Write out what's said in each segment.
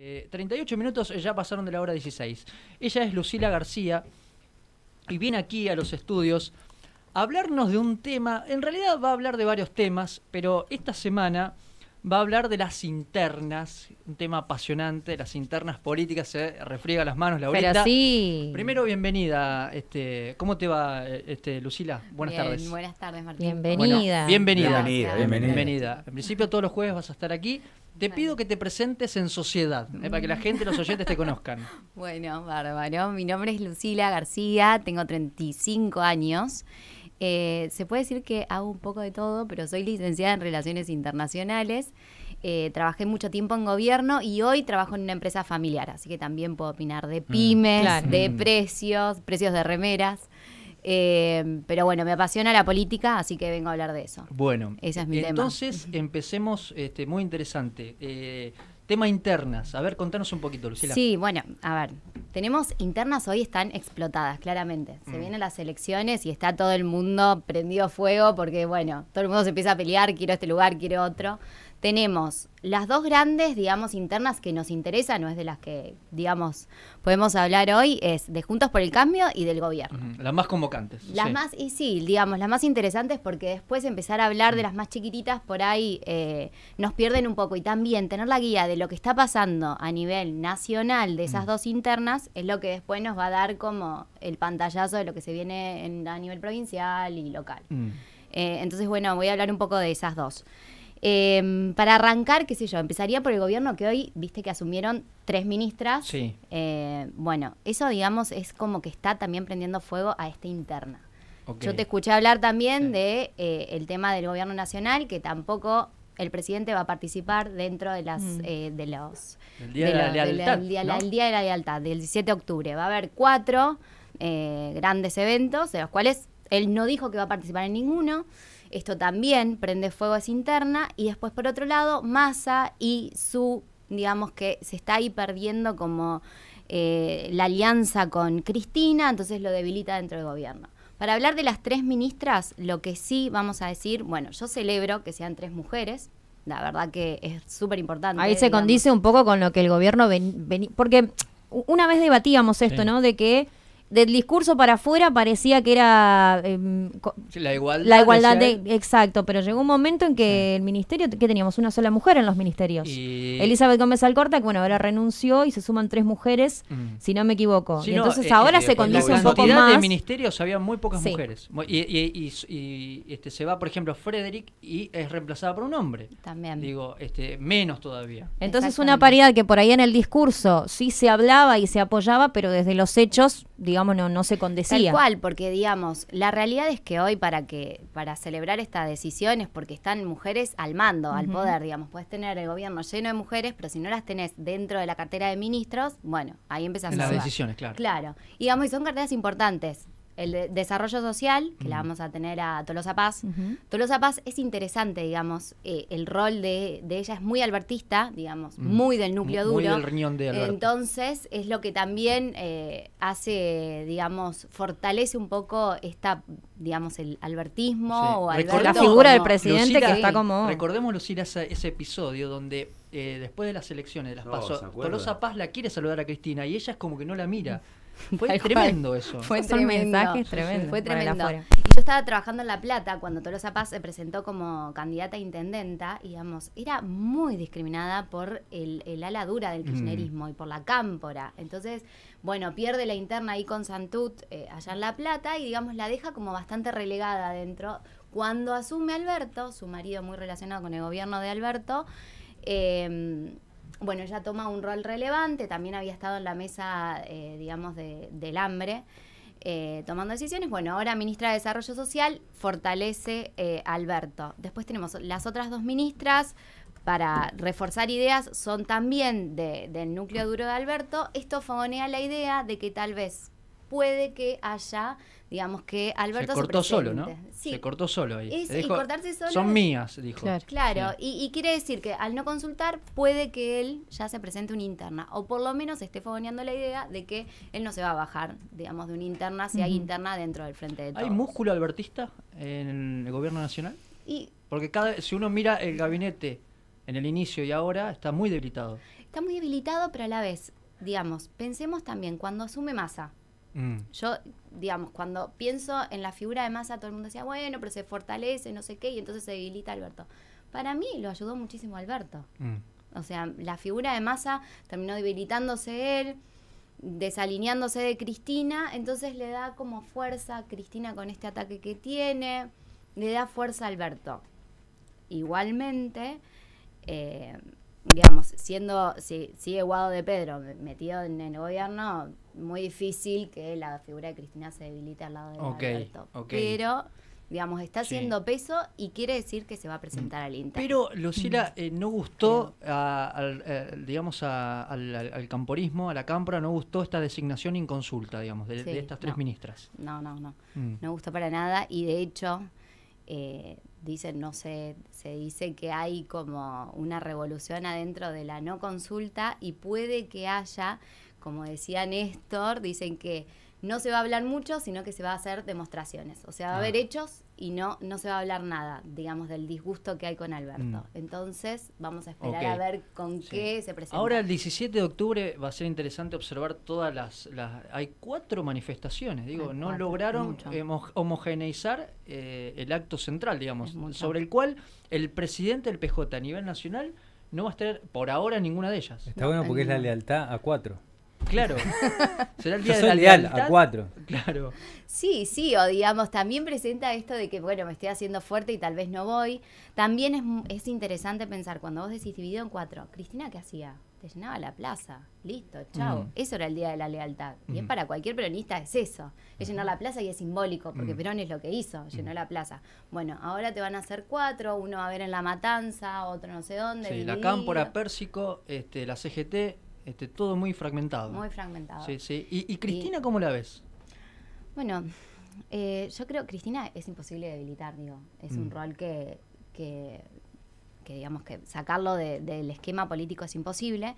Eh, 38 minutos ya pasaron de la hora 16. Ella es Lucila García y viene aquí a los estudios a hablarnos de un tema, en realidad va a hablar de varios temas, pero esta semana va a hablar de las internas, un tema apasionante, las internas políticas, se refriega las manos, Laurita. Pero sí. Primero, bienvenida. Este, ¿Cómo te va, este, Lucila? Buenas Bien, tardes. Buenas tardes, Martín. Bueno, Bienvenida. bienvenida. Bienvenida, bienvenida. Bienvenida. En principio todos los jueves vas a estar aquí. Te pido que te presentes en sociedad, eh, para que la gente, los oyentes te conozcan. Bueno, bárbaro. Mi nombre es Lucila García, tengo 35 años. Eh, se puede decir que hago un poco de todo, pero soy licenciada en Relaciones Internacionales. Eh, trabajé mucho tiempo en gobierno y hoy trabajo en una empresa familiar, así que también puedo opinar de pymes, claro. de Mm. precios, precios de remeras. Eh, pero bueno, me apasiona la política, así que vengo a hablar de eso. Bueno, Ese es mi tema. entonces empecemos, este, muy interesante. Eh, tema internas. A ver, contanos un poquito, Lucila. Sí, bueno, a ver, tenemos internas hoy están explotadas, claramente. Se Mm. vienen las elecciones y está todo el mundo prendido fuego porque, bueno, todo el mundo se empieza a pelear, quiero este lugar, quiero otro. Tenemos las dos grandes, digamos, internas que nos interesan, no es de las que, digamos, podemos hablar hoy, es de Juntos por el Cambio y del gobierno. Las más convocantes. Las sí. más, y sí, digamos, las más interesantes porque después empezar a hablar de las más chiquititas por ahí eh, nos pierden un poco. Y también tener la guía de lo que está pasando a nivel nacional de esas dos internas es lo que después nos va a dar como el pantallazo de lo que se viene en- a nivel provincial y local. Mm. Eh, entonces, bueno, voy a hablar un poco de esas dos. Eh, para arrancar, qué sé yo, empezaría por el gobierno que hoy, viste que asumieron tres ministras. Sí. Eh, bueno, eso digamos es como que está también prendiendo fuego a esta interna. Ok. Yo te escuché hablar también Sí. de eh, el tema del gobierno nacional, que tampoco el presidente va a participar dentro de las Mm. eh, de los El Día de la Lealtad, el día, ¿no? el día de la lealtad del 17 de octubre. Va a haber cuatro eh, grandes eventos, de los cuales él no dijo que va a participar en ninguno. Esto también prende fuego a esa interna. Y después, por otro lado, Massa y su, digamos que se está ahí perdiendo como eh, la alianza con Cristina, entonces lo debilita dentro del gobierno. Para hablar de las tres ministras, lo que sí vamos a decir, bueno, yo celebro que sean tres mujeres, la verdad que es súper importante. Ahí se digamos. condice un poco con lo que el gobierno ven, veni- porque una vez debatíamos esto, Sí. ¿no? De que del discurso para afuera parecía que era em, La igualdad. la igualdad decía de exacto, pero llegó un momento en que el ministerio, que teníamos una sola mujer en los ministerios. Y- Elizabeth Gómez Alcorta, que bueno, ahora renunció y se suman tres mujeres, Mm. si no me equivoco. Sí, y no, entonces eh, ahora eh, se con condice un poco más. de ministerios había muy pocas Sí. mujeres. Mu- Y, y- y- y, este, se va, por ejemplo, Frederick y es reemplazada por un hombre. También. Digo, este, menos todavía. Entonces una paridad que por ahí en el discurso sí se hablaba y se apoyaba, pero desde los hechos, digamos, no, no se condecía. Tal cual, porque digamos, la realidad es que hoy para que para celebrar esta decisión es porque están mujeres al mando, al poder, digamos, puedes tener el gobierno lleno de mujeres, pero si no las tenés dentro de la cartera de ministros, bueno, ahí empezás En a las dudar. decisiones, claro. Claro. Y digamos, y son carteras importantes. El de desarrollo social, que la vamos a tener a Tolosa Paz. Tolosa Paz es interesante, digamos, eh, el rol de, de ella es muy albertista, digamos, Mm. muy del núcleo Muy duro. del riñón de Alberto. Entonces, es lo que también eh, hace, digamos, fortalece un poco esta, digamos, el albertismo Sí. o Alberto La figura del presidente Lucila, que está como... Recordemos, Lucila, ese, ese episodio donde eh, después de las elecciones, de las No. Tolosa Paz la quiere saludar a Cristina y ella es como que no la mira. Fue cual. tremendo eso. Fue Son tremendo. mensajes tremendos Fue tremendo. Y yo estaba trabajando en La Plata cuando Tolosa Paz se presentó como candidata a intendenta y, digamos, era muy discriminada por el, el ala dura del Mm. kirchnerismo y por la cámpora. Entonces, bueno, pierde la interna ahí con Santut eh, allá en La Plata y, digamos, la deja como bastante relegada adentro. Cuando asume Alberto, su marido muy relacionado con el gobierno de Alberto, eh, bueno, ella toma un rol relevante, también había estado en la mesa, eh, digamos, de- del hambre, eh, tomando decisiones. Bueno, ahora ministra de Desarrollo Social fortalece eh, Alberto. Después tenemos las otras dos ministras para reforzar ideas, son también de- del núcleo duro de Alberto. Esto fogonea la idea de que tal vez puede que haya, digamos, que Alberto se cortó solo, ¿no? Sí, Se cortó solo ahí. Es- y cortarse solo Son es- mías, dijo. Claro. Claro, Sí. y, y quiere decir que al no consultar puede que él ya se presente una interna, o por lo menos esté fogoneando la idea de que él no se va a bajar, digamos, de una interna si hay interna dentro del frente de todos. ¿Hay músculo albertista en el gobierno nacional? Y Porque cada si uno mira el gabinete en el inicio y ahora, está muy debilitado. está muy debilitado, pero a la vez, digamos, pensemos también cuando asume masa. Mm. Yo, digamos, cuando pienso en la figura de masa, todo el mundo decía, bueno, pero se fortalece, no sé qué, y entonces se debilita Alberto. Para mí lo ayudó muchísimo Alberto. Mm. O sea, la figura de Massa terminó debilitándose él, desalineándose de Cristina, entonces le da como fuerza a Cristina con este ataque que tiene, le da fuerza a Alberto. Igualmente, eh, digamos, siendo, si sigue Guado de Pedro metido en el gobierno, muy difícil que la figura de Cristina se debilite al lado de Ok, Alberto. ok. Pero, digamos, está Sí. haciendo peso y quiere decir que se va a presentar al Inter. Pero Lucila eh, no gustó, a- al, eh, digamos, a- al, al- al camporismo, a la cámpora, no gustó esta designación inconsulta, digamos, de, de estas tres no. ministras. No, no, no. Mm. no gusta para nada y de hecho eh, dicen no sé se dice que hay como una revolución adentro de la no consulta y puede que haya como decía Néstor dicen que no se va a hablar mucho sino que se va a hacer demostraciones o sea va a Ah. haber hechos y no no se va a hablar nada digamos del disgusto que hay con Alberto Mm. entonces vamos a esperar a ver con Sí. qué se presenta Ahora el 17 de octubre va a ser interesante observar todas las... las- hay cuatro manifestaciones, digo, Hay no cuatro, lograron homogeneizar eh, el acto central, digamos, sobre el cual el presidente del PJ a nivel nacional no va a estar por ahora ninguna de ellas. Está No, bueno porque es la lealtad a cuatro. Claro. Será el Yo día de soy la leal lealtad. a cuatro. Claro. Sí, sí, o digamos, también presenta esto de que, bueno, me estoy haciendo fuerte y tal vez no voy. También es, mu- es interesante pensar, cuando vos decís dividido en cuatro, Cristina, ¿qué hacía? Te llenaba la plaza, listo, chao. Mm. Eso era el día de la lealtad. Y es Mm. para cualquier peronista, es eso. Es llenar la plaza y es simbólico, porque Mm. Perón es lo que hizo, llenó la plaza. Bueno, ahora te van a hacer cuatro, uno va a ver en La Matanza, otro no sé dónde. Sí, la cámpora, Pérsico, este, la CGT, este, todo muy fragmentado. Muy fragmentado. Sí, sí. ¿Y, y Cristina cómo la ves? Bueno, eh, yo creo que Cristina es imposible debilitar, digo. Es Mm. un rol que, que, que, digamos que sacarlo de- del esquema político es imposible.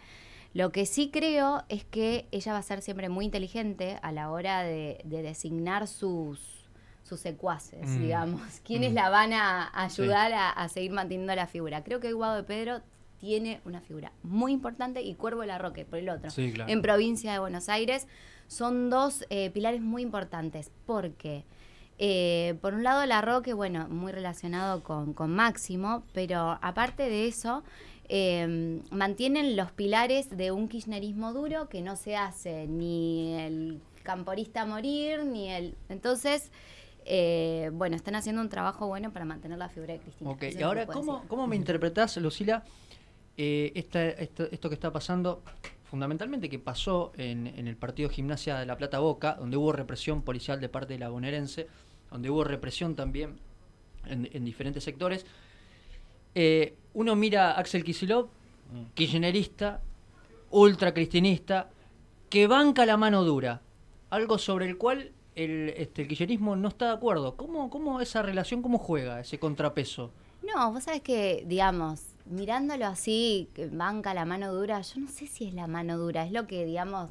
Lo que sí creo es que ella va a ser siempre muy inteligente a la hora de, de designar sus, sus secuaces, Mm. digamos. Quienes Mm. la van a ayudar a, a seguir manteniendo la figura. Creo que Guado de Pedro tiene una figura muy importante y Cuervo Larroque por el otro Sí, claro. en provincia de Buenos Aires, son dos eh, pilares muy importantes, porque eh, por un lado la Roque, bueno, muy relacionado con, con Máximo, pero aparte de eso, eh, mantienen los pilares de un kirchnerismo duro que no se hace ni el camporista a morir, ni el... Entonces... eh, bueno, están haciendo un trabajo bueno para mantener la figura de Cristina. Ok, y ahora, ¿cómo, decir. ¿cómo me interpretás, Lucila, eh, esta- esto, esto que está pasando, fundamentalmente que pasó en, en el partido Gimnasia de La Plata Boca, donde hubo represión policial de parte de la bonaerense, donde hubo represión también en, en diferentes sectores? Eh, uno mira a Axel Kicillof, kirchnerista, ultracristinista, que banca la mano dura, algo sobre el cual el, este, el kirchnerismo no está de acuerdo. ¿Cómo, ¿Cómo esa relación, cómo juega ese contrapeso? No, vos sabés que, digamos, mirándolo así, que banca la mano dura, yo no sé si es la mano dura, es lo que, digamos,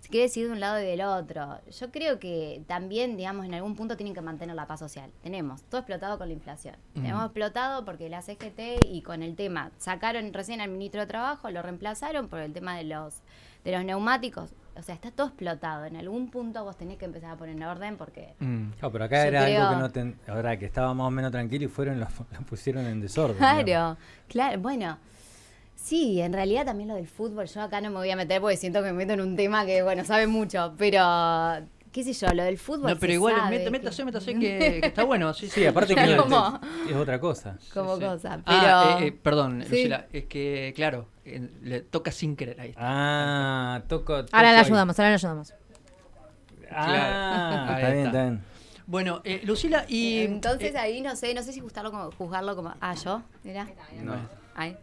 se quiere decir de un lado y del otro. Yo creo que también, digamos, en algún punto tienen que mantener la paz social. Tenemos todo explotado con la inflación. Ujú. Tenemos explotado porque la CGT y con el tema, sacaron recién al ministro de Trabajo, lo reemplazaron por el tema de los, de los neumáticos. O sea, está todo explotado. En algún punto vos tenés que empezar a poner en orden porque... Mm. No, pero acá era algo que no ten- ahora que estaba más o menos tranquilo y fueron lo, lo pusieron en desorden. digamos. Claro, claro, bueno. Sí, en realidad también lo del fútbol, yo acá no me voy a meter porque siento que me meto en un tema que, bueno, sabe mucho, pero qué sé yo, lo del fútbol. No, pero se igual, sabe que- métase, métase, que, que está bueno. Sí, Sí, aparte que Como- es, otra cosa. como sí. cosa, pero... Ah, eh, eh, perdón, Sí. Lucila, es que, claro, eh, le toca sin querer. Ahí está. Ah, toco. Ahora toco le ahí. ayudamos, ahora le ayudamos. Ah, Claro. Está bien, está. bien. Bueno, eh, Lucila, y. Entonces eh, ahí no sé, no sé si juzgarlo como, juzgarlo como... Ah, yo, mira. no, Ahí.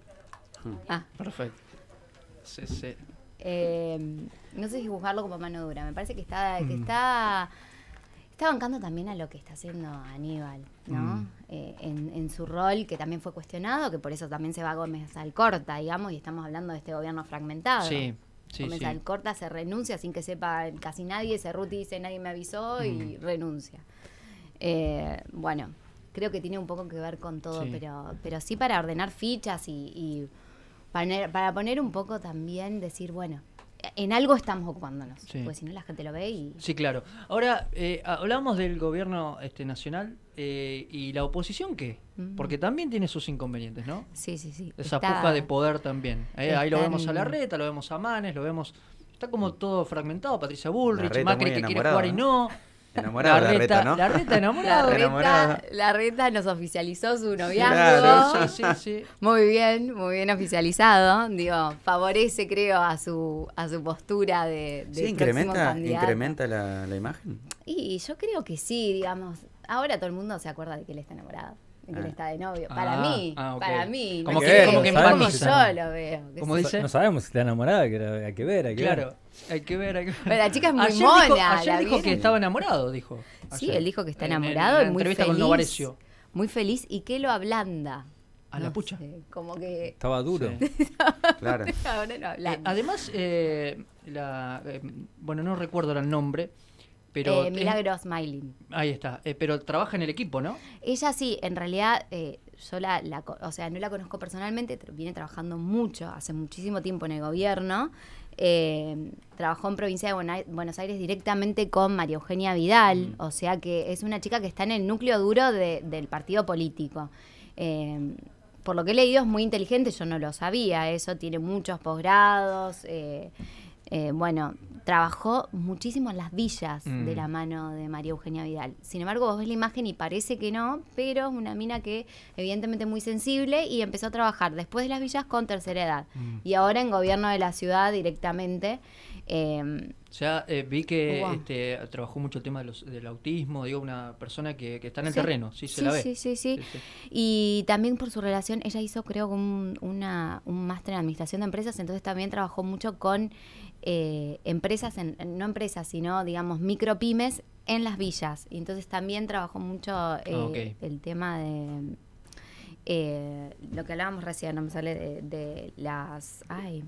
Ah, perfecto. Sí, sí. Eh, no sé si juzgarlo como mano dura. Me parece que está, que Mm. está, está bancando también a lo que está haciendo Aníbal, ¿no? Mm. Eh, en, en su rol, que también fue cuestionado, que por eso también se va Gómez Alcorta, digamos, y estamos hablando de este gobierno fragmentado. Sí, sí, Gómez sí. Alcorta se renuncia sin que sepa casi nadie, Cerruti dice nadie me avisó y Mm. renuncia. Eh, bueno, creo que tiene un poco que ver con todo, Sí. pero, pero sí para ordenar fichas y, y Para, para poner un poco también, decir, bueno, en algo estamos ocupándonos. Sí. Porque si no, la gente lo ve y. Sí, claro. Ahora, eh, hablamos del gobierno este, nacional eh, y la oposición, ¿qué? Mm. Porque también tiene sus inconvenientes, ¿no? Sí, sí, sí. Esa Está- puja de poder también. Eh, ahí lo vemos a Larreta, lo vemos a Manes, lo vemos... Está como todo fragmentado. Patricia Bullrich, Macri que quiere jugar y no. Enamorado de Larreta, ¿no? La reta, la reta nos oficializó su noviazgo. Claro. Sí, sí, sí. Muy bien, muy bien oficializado. Digo, favorece, creo, a su, a su postura de, de Sí, incrementa, candidato. incrementa la, la imagen. Y yo creo que sí, digamos. Ahora todo el mundo se acuerda de que él está enamorado, de que él Ah. está de novio. Para Ah, mí, ah, ok. para mí. Como no que- sé, como que es como empatiza. yo lo veo. qué Como sé dice- No sabemos si está enamorada, que era- hay que ver, hay que Claro. ver. Hay que ver, hay que ver. Pero la chica es muy ayer mona, Dijo, ¿la ayer dijo que vieron? estaba enamorado, dijo. Sí, ayer. él dijo que está En- en enamorado la y muy entrevista feliz. con Novarecio. Muy feliz y que lo ablanda. A la pucha. sé, como que Estaba duro. Sí. Claro. ahora no Eh, ablanda. además, eh, la, eh, bueno, no recuerdo ahora el nombre, pero... Eh, Milagros Smiling. ahí está, eh, pero trabaja en el equipo, ¿no? Ella sí, en realidad, eh, yo la, o sea, no la conozco personalmente, viene trabajando mucho, hace muchísimo tiempo en el gobierno. Eh, trabajó en provincia de Buenos Aires directamente con María Eugenia Vidal, o sea que es una chica que está en el núcleo duro de- del partido político. Por lo que he leído es muy inteligente, yo no lo sabía, eso tiene muchos posgrados. eh, eh, bueno, trabajó muchísimo en las villas Mm. de la mano de María Eugenia Vidal. Sin embargo, vos ves la imagen y parece que no, pero es una mina que evidentemente muy sensible y empezó a trabajar después de las villas con tercera edad. Mm. Y ahora en gobierno de la ciudad directamente. eh, O sea, eh, vi que Wow. este, trabajó mucho el tema de los, del autismo, digo, una persona que, que está en el Sí. terreno, sí, se Sí, la ve. sí, sí, sí. Y también por su relación, ella hizo creo que un, una, un máster en administración de empresas, entonces también trabajó mucho con eh, empresas, en, no empresas, sino digamos micropymes en las villas. Y entonces también trabajó mucho eh, Ah, ok. el tema de eh, lo que hablábamos recién, no me sale de, de las... Ay,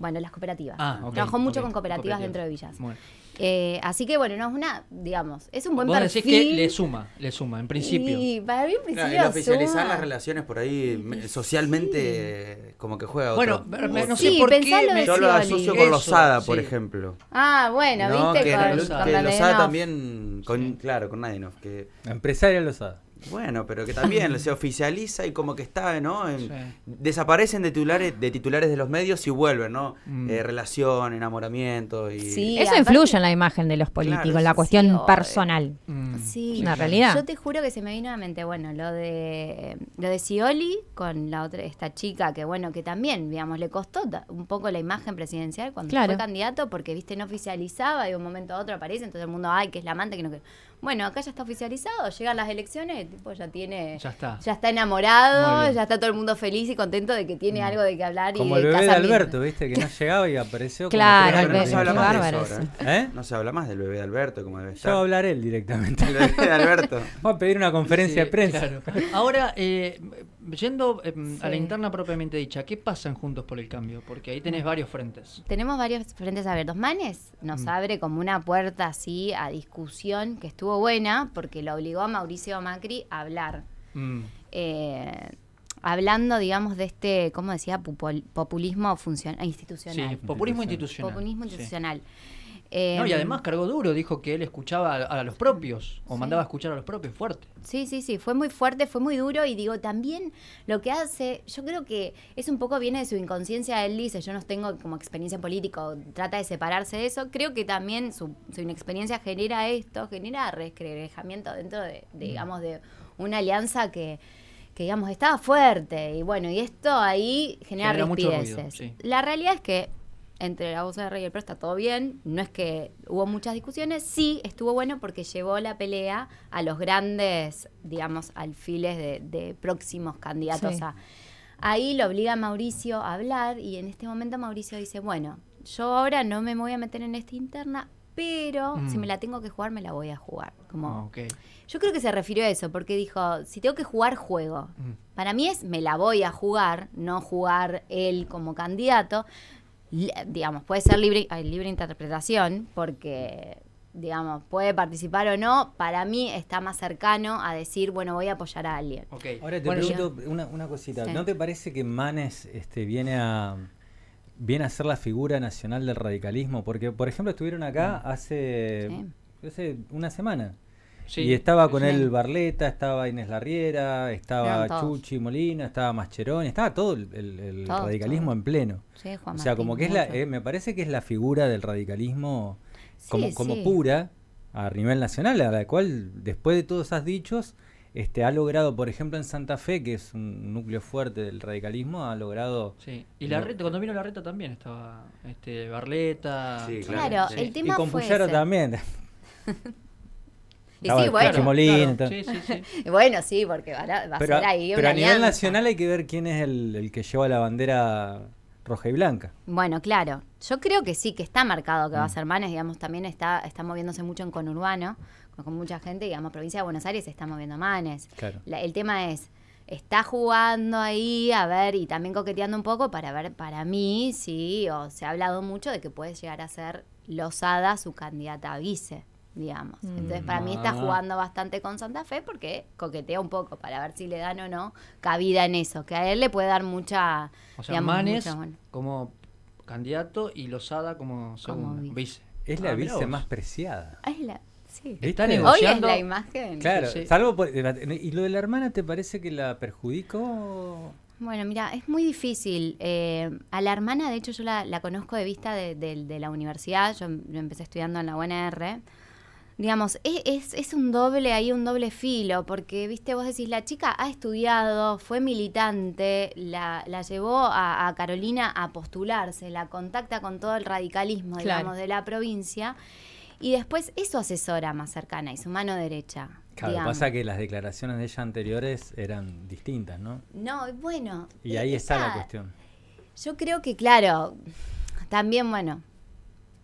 bueno, las cooperativas. Ah, Trabajó mucho con cooperativas, cooperativas. dentro de villas. Bueno. Eh, así que bueno, no es una, digamos, es un buen Vos perfil. decís que le suma, le suma, en principio. Y para mí en principio Claro, el oficializar suma. las relaciones por ahí me- socialmente como que juega Bueno, otro. me- me- no Sí, sé por qué... me- de Yo lo Scioli. asocio con Eso, Lozada, por sí. ejemplo. Ah, bueno, No, viste que, con, que con Lozada Dandenov. también, con, Sí. claro, con Nadinov, que Empresaria Lozada. Bueno, pero que también se oficializa y como que está, ¿no? En- Sí. Desaparecen de titulares, de titulares de los medios y vuelven, ¿no? Mm. Eh, relación, enamoramiento y Sí. Eso influye en la imagen de los políticos, Claro, en la sí, cuestión personal. Mm, Sí, Una realidad. Yo te juro que se me vino a la mente, bueno, lo de lo de Scioli con la otra esta chica que bueno, que también, digamos, le costó un poco la imagen presidencial cuando Claro. fue candidato porque viste no oficializaba y de un momento a otro aparece, entonces el mundo, ay, que es la amante, que no que Bueno, acá ya está oficializado, llegan las elecciones, el tipo ya tiene Ya está. ya está enamorado, ya está todo el mundo feliz y contento de que tiene algo de que hablar Como y el bebé de. Alberto, ¿viste? Que no llegaba y apareció como Claro, Pero no bebé, se habla qué más de bárbaro eso eso. ahora, ¿eh? No se habla más del bebé de Alberto como debe Ya estar. va a hablar él directamente. El bebé de Alberto. Vamos a pedir una conferencia Sí, de prensa. claro. Ahora, eh, yendo eh, a la interna propiamente dicha, ¿qué pasa en Juntos por el Cambio? Porque ahí tenés varios frentes. Tenemos varios frentes abiertos. Manes nos Mm. abre como una puerta así a discusión que estuvo buena porque lo obligó a Mauricio Macri a hablar. Mm, Eh, hablando, digamos, de este, ¿cómo decía? Populismo eh, Sí, institucional. populismo institucional. Populismo sí. No, y Eh, además cargó duro, dijo que él escuchaba a, a los propios, o Sí. mandaba a escuchar a los propios fuerte. Sí, sí, sí, fue muy fuerte, fue muy duro y digo, también lo que hace, yo creo que es un poco viene de su inconsciencia, él dice, yo no tengo como experiencia política, o trata de separarse de eso, creo que también su, su inexperiencia genera esto, genera resquebrejamiento dentro de, de, digamos, de una alianza que, que digamos, estaba fuerte y bueno, y esto ahí genera, Genera ruido, sí. La realidad es que entre la UCR y el PRO está todo bien, no es que hubo muchas discusiones, sí estuvo bueno porque llevó la pelea a los grandes, digamos, alfiles de, de próximos candidatos Sí. a... Ahí lo obliga a Mauricio a hablar y en este momento Mauricio dice, bueno, yo ahora no me voy a meter en esta interna, pero Mm. si me la tengo que jugar, me la voy a jugar. Como, Ah, yo creo que se refirió a eso, porque dijo, si tengo que jugar, juego. Mm. Para mí es, me la voy a jugar, no jugar él como candidato. Digamos, puede ser libre, hay libre interpretación, porque digamos, puede participar o no, para mí está más cercano a decir, bueno, voy a apoyar a alguien. Ahora te Bueno, pregunto una, una cosita. Sí. ¿No te parece que Manes este, viene a viene a ser la figura nacional del radicalismo? Porque, por ejemplo, estuvieron acá hace, Sí. hace una semana. Sí, y estaba con sí. él Barleta, estaba Inés Larriera, estaba. Chuchi Molina, estaba Mascheroni, estaba todo el, el- el Todos, radicalismo en pleno. Sí, Juan o sea, como que es la, eh, me parece que es la figura del radicalismo como, Sí, como sí. pura a nivel nacional, a la cual después de todos esos dichos, este, ha logrado, por ejemplo, en Santa Fe, que es un núcleo fuerte del radicalismo, ha logrado... Sí. Y la reta, cuando vino la reta también estaba este Barleta. Sí, Claro, sí. el tema y con fue ese. también. Estaba sí, bueno, Claro, sí, sí, sí. Bueno, sí, porque va a, va a ser ahí pero una a nivel alianza. nacional hay que ver quién es el, el que lleva la bandera roja y blanca. Bueno, claro. Yo creo que sí, que está marcado que va a Mm. ser Manes, digamos, también está, está moviéndose mucho en conurbano, con, con mucha gente, digamos, provincia de Buenos Aires se está moviendo Manes. Claro. La- el tema es, está jugando ahí, a ver, y también coqueteando un poco para ver, para mí, sí, o se ha hablado mucho de que puede llegar a ser Lozada su candidata a vice, digamos. Mm. Entonces, para mí está Ah. jugando bastante con Santa Fe porque coquetea un poco para ver si le dan o no cabida en eso, que a él le puede dar mucha... O sea, digamos, Manes mucha, bueno. como candidato y Lozada como segundo, vice. vice. Es la Ah, vice más preciada. Ah, es la- sí. Está. Hoy es la imagen. Claro, Sí. salvo por- ¿Y lo de la hermana te parece que la perjudicó? Bueno, mira, es muy difícil. Eh, a la hermana, de hecho, yo la, la conozco de vista de, de- de la universidad. Yo, yo empecé estudiando en la UNR. Digamos, es, es, es un doble, ahí un doble filo, porque, viste, vos decís, la chica ha estudiado, fue militante, la, la llevó a, a Carolina a postularse, la contacta con todo el radicalismo, Claro. digamos, de la provincia, y después es su asesora más cercana y su mano derecha. Claro, digamos. pasa que las declaraciones de ella anteriores eran distintas, ¿no? No, bueno. Y ahí está la cuestión. Yo creo que, claro, también, bueno,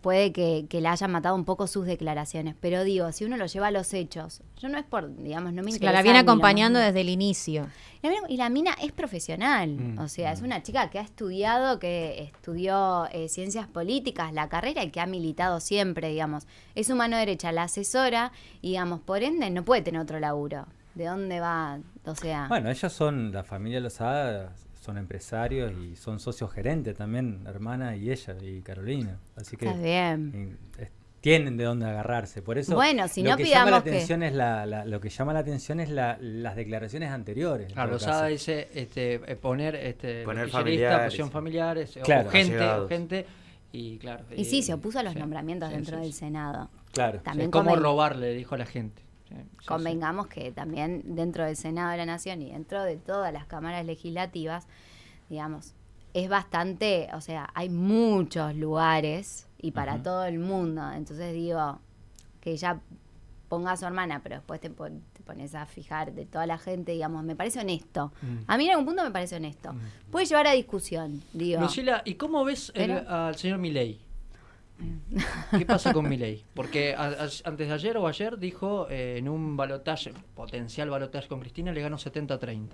puede que, que la hayan matado un poco sus declaraciones, pero digo, si uno lo lleva a los hechos, yo no es por, digamos, no me interesa. Claro, la viene acompañando desde el inicio. Y la mina- Y la mina es profesional, Mm, o sea, es mm. una chica que ha estudiado, que estudió eh, ciencias políticas, la carrera y que ha militado siempre, digamos. Es su mano derecha, la asesora, y, digamos, por ende no puede tener otro laburo. ¿De dónde va? O sea, Bueno, ellos son, la familia Lozada, son empresarios y son socios gerentes también, hermana y ella, y Carolina. Así que está bien. y, tienen de dónde agarrarse. Por eso Bueno, si lo no que llama la que- atención es la, la- lo que llama la atención es la- las declaraciones anteriores. caso. dice este, eh, poner este, Poner familiares. posición familiares, o Claro. gente, o Allegados. gente, y claro. Y sí, se opuso a los sí, nombramientos sí, dentro sí, del. Senado. Claro. También Es como robarle, dijo la gente. Sí, sí, sí. Convengamos que también dentro del Senado de la Nación y dentro de todas las cámaras legislativas, digamos, es bastante, o sea, hay muchos lugares y para todo el mundo. Entonces digo, que ella ponga a su hermana, pero después te, pon- te pones a fijar de toda la gente, digamos, me parece honesto. Mm. A mí en algún punto me parece honesto. Puede llevar a discusión, digo. Lucila, ¿y cómo ves el- al señor Milei? ¿Qué pasa con Milei? Porque a- antes de ayer o ayer dijo eh, en un balotaje, potencial balotaje con Cristina, le ganó 70-30.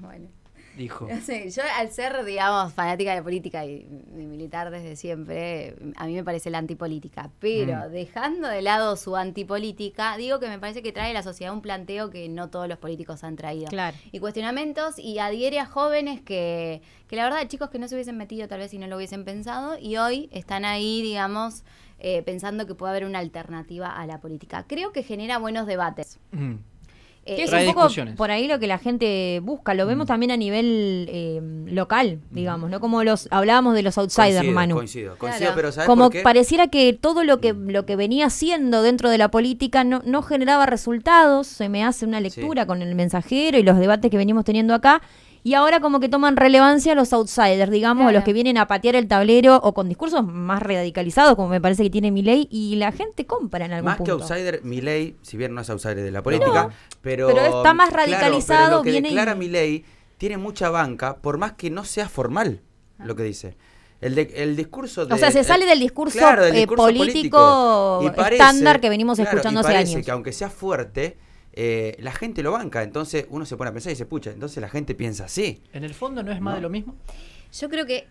Bueno. Dijo. Sé, yo al ser, digamos, fanática de política y, y militar desde siempre, a mí me parece la antipolítica. Pero Mm. dejando de lado su antipolítica, digo que me parece que trae a la sociedad un planteo que no todos los políticos han traído. Claro. Y cuestionamientos y adhiere a jóvenes que, que la verdad, chicos que no se hubiesen metido tal vez si no lo hubiesen pensado y hoy están ahí, digamos, eh, pensando que puede haber una alternativa a la política. Creo que genera buenos debates. Mm. Eh, es un poco por ahí lo que la gente busca. Lo Mm. vemos también a nivel eh, local, digamos, ¿no? Como los hablábamos de los outsiders, Coincido, Manu. Coincido, coincido, Claro. pero ¿sabes Como por qué? pareciera que todo lo que lo que venía haciendo dentro de la política no, no generaba resultados. Se me hace una lectura con el mensajero y los debates que venimos teniendo acá. Y ahora como que toman relevancia los outsiders, digamos, Claro. los que vienen a patear el tablero o con discursos más radicalizados, como me parece que tiene mi ley, y la gente compra en algún Más punto. que outsider, Milei, si bien no es outsider de la política, pero, pero está más claro, radicalizado, pero lo que viene y- declara Milei tiene mucha banca, por más que no sea formal lo que dice. El, de- el discurso de, O sea, se sale el- del discurso, claro, del eh, discurso político Y estándar que venimos claro, escuchando y hace años. que aunque sea fuerte, eh, la gente lo banca. Entonces uno se pone a pensar y dice, pucha, entonces la gente piensa así. En el fondo no es más No. de lo mismo. Yo creo que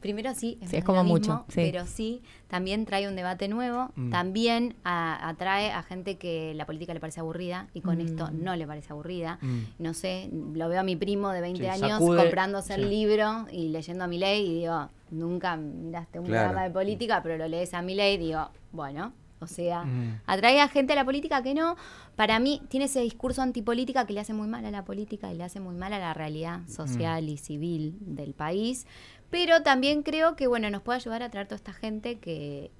primero sí, es, Sí, es como lo mismo, mucho, sí. pero sí, también trae un debate nuevo, Mm. también a- atrae a gente que la política le parece aburrida y con Mm. esto no le parece aburrida. Mm. No sé, lo veo a mi primo de 20 Sí, años sacude, comprándose sí. el libro y leyendo a mi ley y digo, nunca miraste un Claro. programa de política, pero lo lees a mi ley y digo, bueno, o sea, Mm. atrae a gente a la política que no. Para mí tiene ese discurso antipolítica que le hace muy mal a la política y le hace muy mal a la realidad social y civil del país. Pero también creo que, bueno, nos puede ayudar a traer toda esta gente que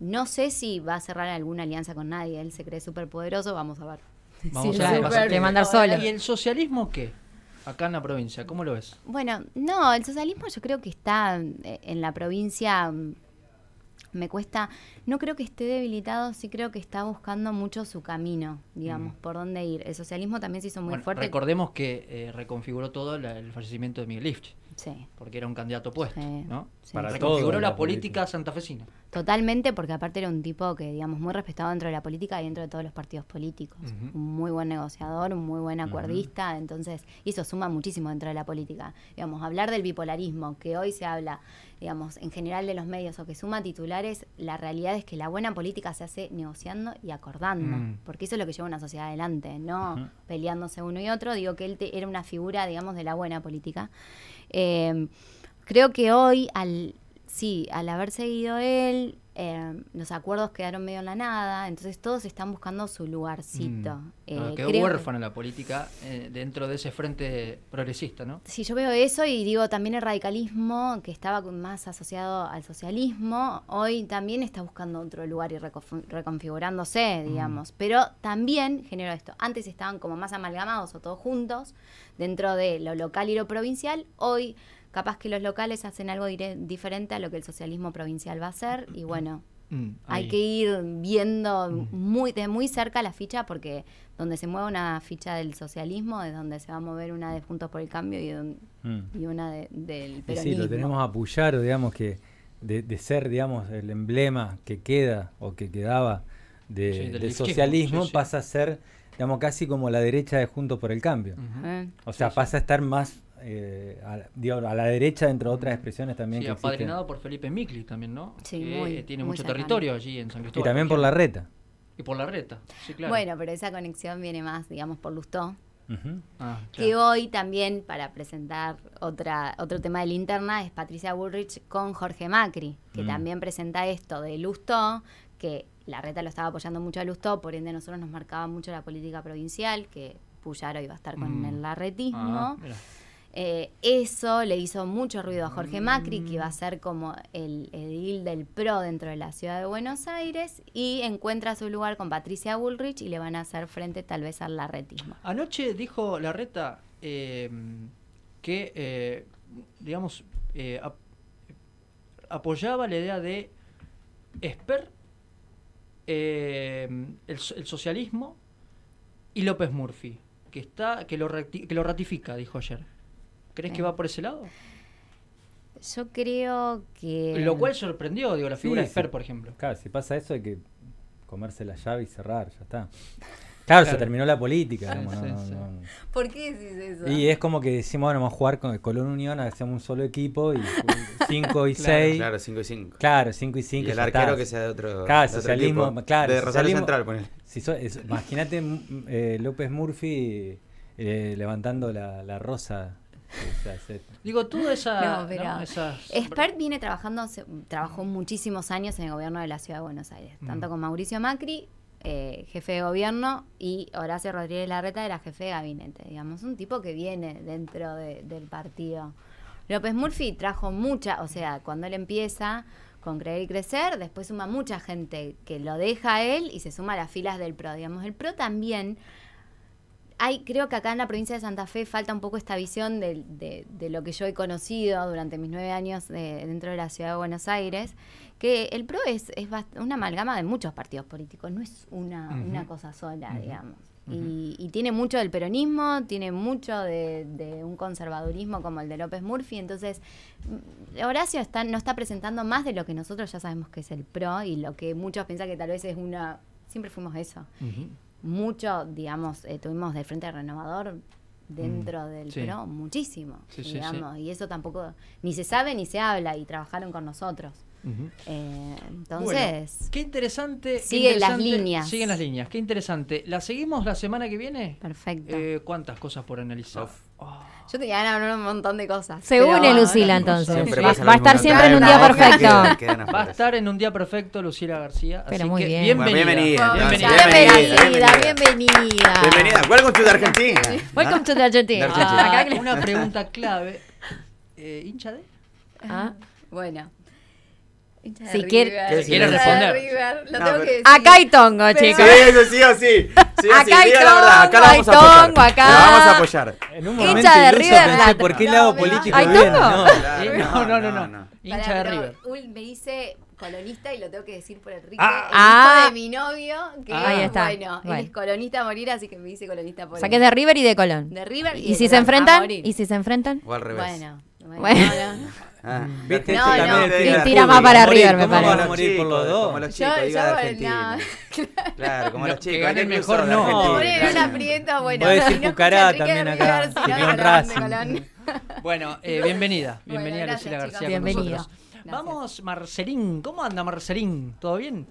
no sé si va a cerrar alguna alianza con nadie. Él se cree súper poderoso, vamos a ver. Vamos Sí, a ver mandar solo. ¿Y el socialismo qué? Acá en la provincia, ¿cómo lo ves? Bueno, no, el socialismo yo creo que está eh, en la provincia, mm, me cuesta, no creo que esté debilitado, sí creo que está buscando mucho su camino, digamos, por dónde ir. El socialismo también se hizo muy Bueno, fuerte. Recordemos que eh, reconfiguró todo la- el fallecimiento de Miguel Ifch, Sí, porque era un candidato opuesto, Sí, ¿no? sí. Para reconfiguró todo la la política política. santafesina. totalmente, porque aparte era un tipo que, digamos, muy respetado dentro de la política y dentro de todos los partidos políticos. Un muy buen negociador, un muy buen acuerdista, entonces, y eso suma muchísimo dentro de la política. Digamos, hablar del bipolarismo, que hoy se habla, digamos, en general de los medios o que suma titulares, la realidad es que la buena política se hace negociando y acordando, Mm. porque eso es lo que lleva una sociedad adelante, no peleándose uno y otro. Digo que él te- era una figura, digamos, de la buena política. Eh, creo que hoy, al sí, al haber seguido él, eh, los acuerdos quedaron medio en la nada, entonces todos están buscando su lugarcito. Mm. Eh, Ah, quedó que- huérfana la política eh, dentro de ese frente progresista, ¿no? Sí, yo veo eso y digo también el radicalismo, que estaba más asociado al socialismo, hoy también está buscando otro lugar y reconf- reconfigurándose, digamos. Pero también generó esto. Antes estaban como más amalgamados o todos juntos dentro de lo local y lo provincial. Hoy capaz que los locales hacen algo diferente a lo que el socialismo provincial va a hacer y bueno. Mm, Hay que ir viendo muy de muy cerca la ficha porque donde se mueve una ficha del socialismo es donde se va a mover una de Juntos por el Cambio y, don- Mm. y una de- del Y peronismo. sí, lo tenemos a Puyaro, digamos, que de, de ser, digamos, el emblema que queda o que quedaba de- Sí, del socialismo, sí, sí. pasa a ser, digamos, casi como la derecha de Juntos por el Cambio. O sea, Sí, sí. pasa a estar más eh, a, la- digo, a la derecha dentro de otras expresiones también Sí, que existen. apadrinado por Felipe Micli también, ¿no? Sí, que muy- tiene muy mucho cercano. territorio allí en San Y Cristóbal. también por la reta. Y por la reta, sí, claro. Bueno, pero esa conexión viene más, digamos, por Lustó. Ah, Que claro. hoy también, para presentar otra otro tema de linterna, es Patricia Bullrich con Jorge Macri, que Mm. también presenta esto de Lustó, que la reta lo estaba apoyando mucho a Lustó, por ende nosotros nos marcaba mucho la política provincial, que Puyaro iba a estar con Mm. el larretismo. Ah. Eh, eso le hizo mucho ruido a Jorge Macri, que iba a ser como el edil del PRO dentro de la ciudad de Buenos Aires, y encuentra su lugar con Patricia Bullrich y le van a hacer frente tal vez al larretismo. Anoche dijo Larreta eh, que, eh, digamos, ap- apoyaba la idea de Esper, el, el socialismo y López Murphy, que está que lo, que lo ratifica, dijo ayer. ¿Crees que Bien. va por ese lado? Yo creo que... Lo cual sorprendió, digo, la figura Sí, de sí. por ejemplo. Claro, si pasa eso hay que comerse la llave y cerrar, ya está. Claro, se Claro. terminó la política. Sí, digamos, no, sí, no, sí. no. ¿Por qué decís eso? Y es como que decimos, bueno, vamos a jugar con Colón Unión, hacemos un solo equipo y 5 y Claro, 6. Claro, 5 y 5. Claro, 5 y 5. Y el arquero que sea de otro. Claro, de otro socialismo, equipo. claro, De Rosario socialismo- Central, ponele. Si so- es- Imagínate mm, eh, López Murphy eh, levantando la, la rosa. Se- Digo, toda esa... No, pero ¿no? Esas- Expert viene trabajando, hace- trabajó muchísimos años en el gobierno de la ciudad de Buenos Aires, tanto Mm. con Mauricio Macri, eh, jefe de gobierno, y Horacio Rodríguez Larreta era jefe de gabinete, digamos, un tipo que viene dentro de- del partido. López Murphy trajo mucha, o sea, cuando él empieza con Creer y Crecer, después suma mucha gente que lo deja a él y se suma a las filas del PRO, digamos. El PRO también hay, creo que acá en la provincia de Santa Fe falta un poco esta visión de, de- de lo que yo he conocido durante mis nueve años de- dentro de la ciudad de Buenos Aires, que el PRO es, es una amalgama de muchos partidos políticos, no es una, una cosa sola, digamos. Y, y tiene mucho del peronismo, tiene mucho de, de un conservadurismo como el de López Murphy, entonces mm, Horacio está, no está presentando más de lo que nosotros ya sabemos que es el PRO y lo que muchos piensan que tal vez es una... Siempre fuimos eso. Mucho, digamos, eh, tuvimos del Frente Renovador dentro del sí. PRO muchísimo, Sí, sí, digamos, y eso tampoco ni se sabe ni se habla y trabajaron con nosotros. Eh, Bueno, entonces, qué interesante. qué Siguen las interesante- líneas. Siguen las líneas, qué interesante. ¿La seguimos la semana que viene? perfecto. Eh, ¿Cuántas cosas por analizar? Uf. Oh. Yo te ganas hablar un montón de cosas. Se pero- une Lucila entonces. Va a estar siempre en un día perfecto. Quedan- quedan Va a estar en un día perfecto Lucila García. Pero así muy que bien. Bienvenida. Bienvenida, Bienvenida. Bienvenida, bienvenida. Bienvenida. Welcome to the Argentina. Welcome ¿Ah? to the Argentina. Ah, Acá una pregunta clave. Eh, ¿Hincha de? Ah. Bueno. Si River, quiere- ¿Qué Si quiere hincha de responder. River, Lo No, tengo que decir. Acá hay tongo, Pero- Sí, chicos. eso sí o sí. Sí o sí. Acá hay Diga la verdad. Acá tongo, la hay vamos a apoyar. tongo, acá. La vamos a apoyar. En un Hincha momento de River pensé. ¿por qué No, lado político ¿Hay viene? tongo? No. Claro, Eh, no, no, no, no. no. Hincha de River. Ul me dice colonista y lo tengo que decir por Enrique, Ah. el Ah. hijo de mi novio, que Ah. Ahí está. bueno, él es colonista a morir, así que me dice colonista por O sea él. que es de River y de Colón. De River y, ¿Y de si se Colón, enfrentan? ¿Y si se enfrentan? O al revés. Bueno, bueno, Bueno. no, no. Ah, ¿Viste? No, no. también el Tira más ¿Cómo para? River, me ¿Cómo parece. van a morir por los dos? Como los Yo- chicos, yo, diga de bueno, Argentina. Claro, como No, los que chicos. gane aquel mejor de no. Poner en claro. un aprieto, bueno. Voy a decir no Pucará también de acá, que de de Racing. Bueno, eh, bienvenida. Bueno, Bienvenida gracias, Lucila. García con Bienvenida. nosotros. Vamos, Marcelín. ¿Cómo anda Marcelín? ¿Todo bien?